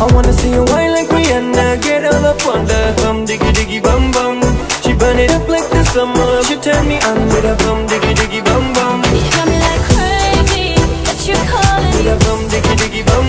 I wanna see you whine like Rihanna Get all up on the diggy diggy bum bum She burn it up like the summer She turn me on with a bum diggy diggy bum